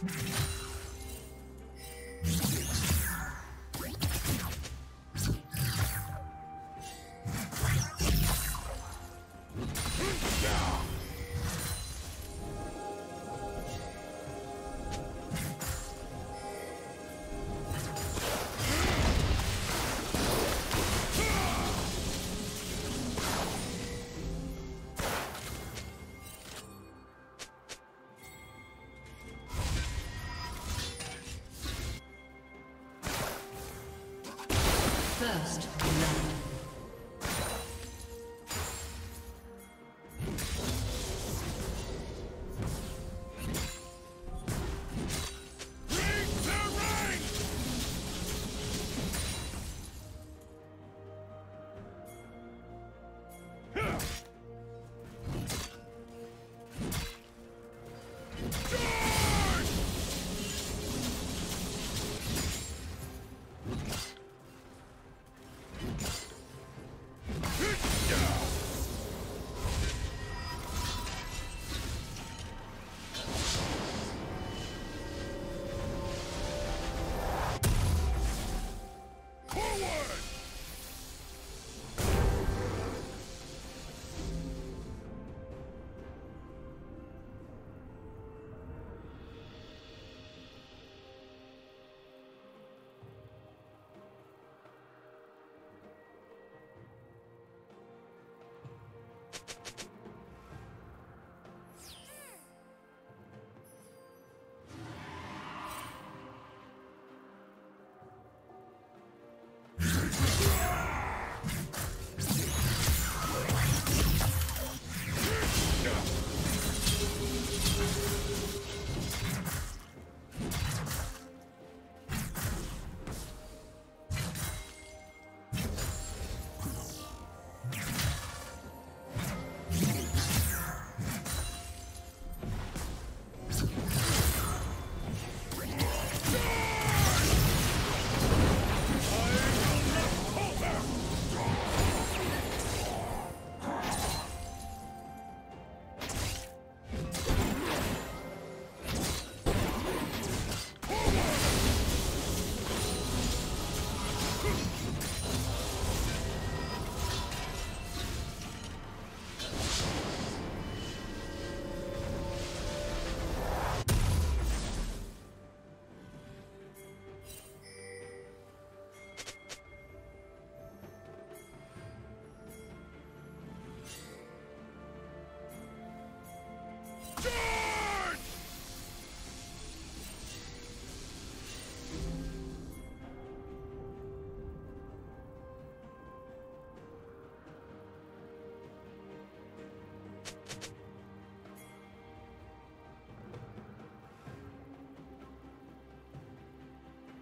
you First.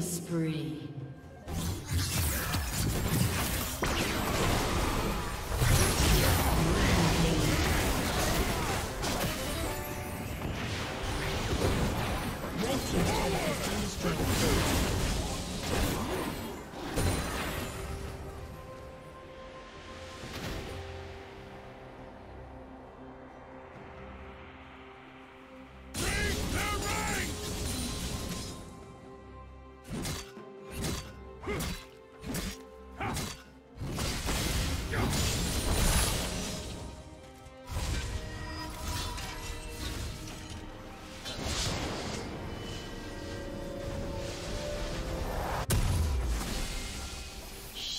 Spree.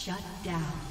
Shut down.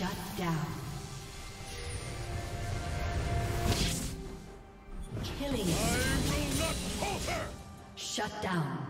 Shut down. Killing. Shut down.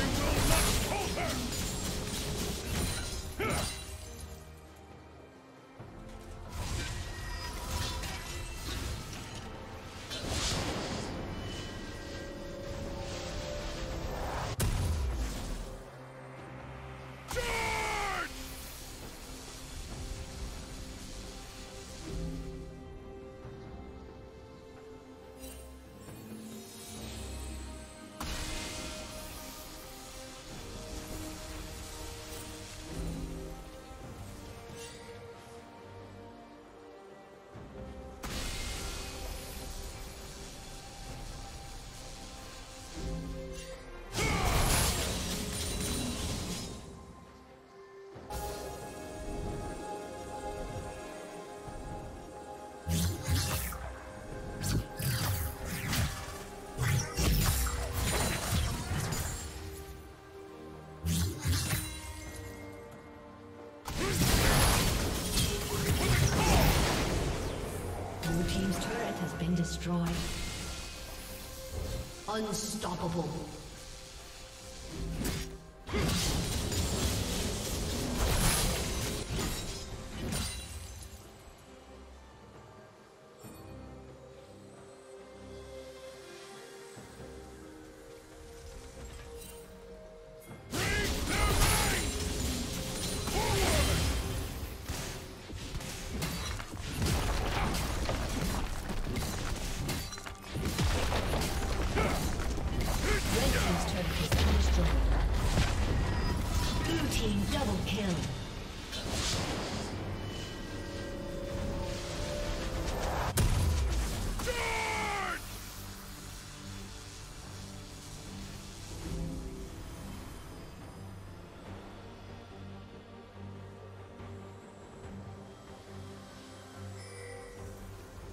Destroyed. Unstoppable.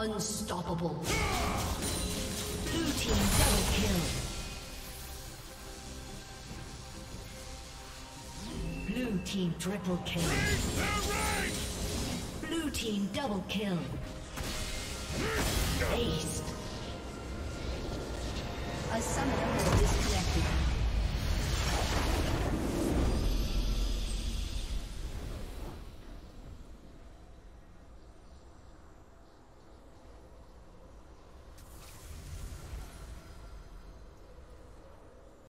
Unstoppable. Blue team double kill. Blue team triple kill. Blue team double kill. Ace. A summoner